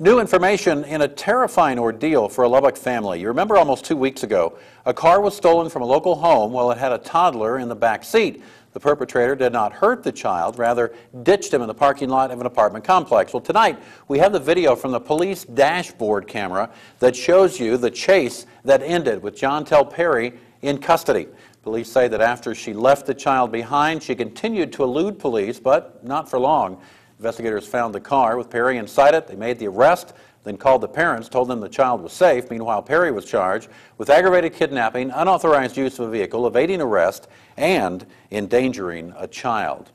New information in a terrifying ordeal for a Lubbock family. You remember almost two weeks ago, a car was stolen from a local home while it had a toddler in the back seat. The perpetrator did not hurt the child, rather ditched him in the parking lot of an apartment complex. Well, tonight we have the video from the police dashboard camera that shows you the chase that ended with Jontel Perry in custody. Police say that after she left the child behind, she continued to elude police, but not for long. Investigators found the car with Perry inside it. They made the arrest, then called the parents, told them the child was safe. Meanwhile, Perry was charged with aggravated kidnapping, unauthorized use of a vehicle, evading arrest, and endangering a child.